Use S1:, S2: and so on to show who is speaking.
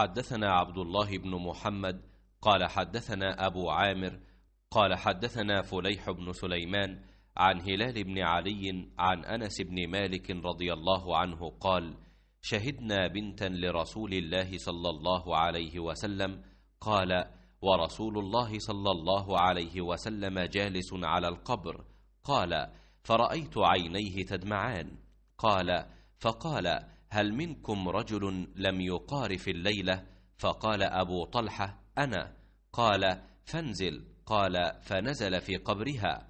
S1: حدثنا عبد الله بن محمد قال حدثنا أبو عامر قال حدثنا فليح بن سليمان عن هلال بن علي عن أنس بن مالك رضي الله عنه قال شهدنا بنتا لرسول الله صلى الله عليه وسلم قال ورسول الله صلى الله عليه وسلم جالس على القبر قال فرأيت عينيه تدمعان قال فقال هل منكم رجل لم يقارف الليلة فقال أبو طلحة أنا. قال فانزل. قال فنزل في قبرها.